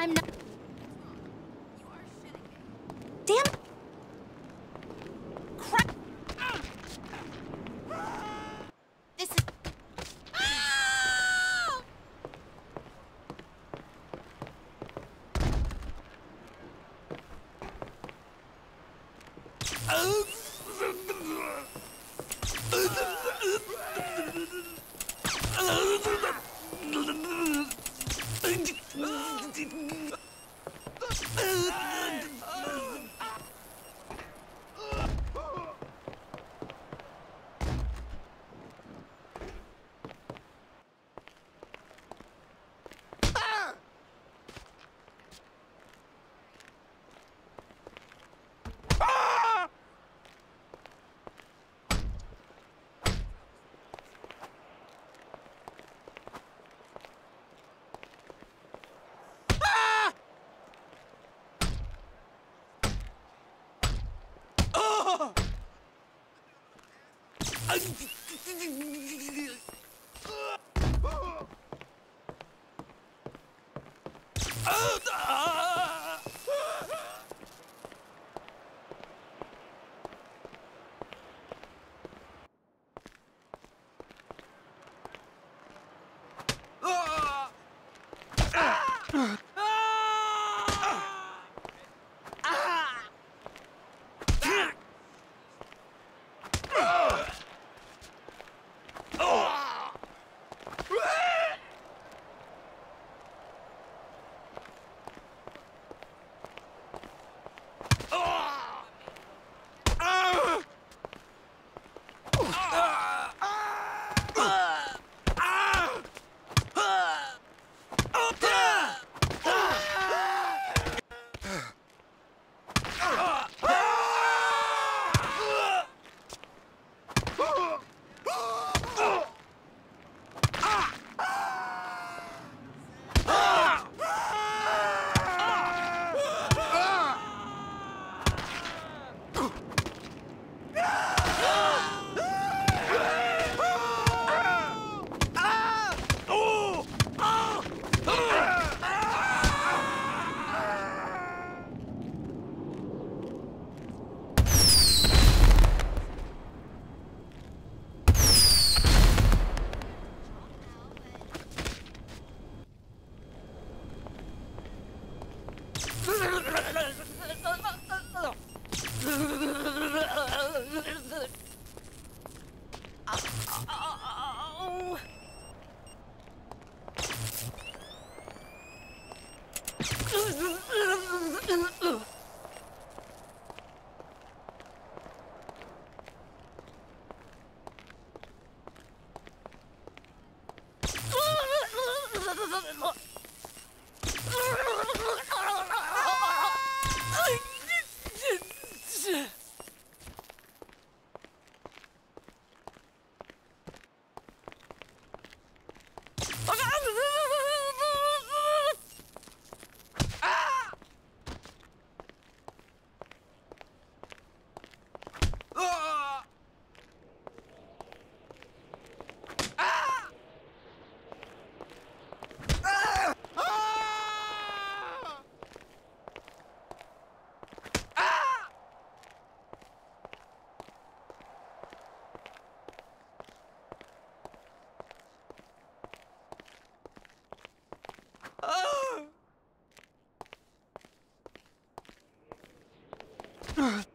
I'm not... Damn... Crap! This is... Ah! Oh! Ugh! Oh, God! Uh.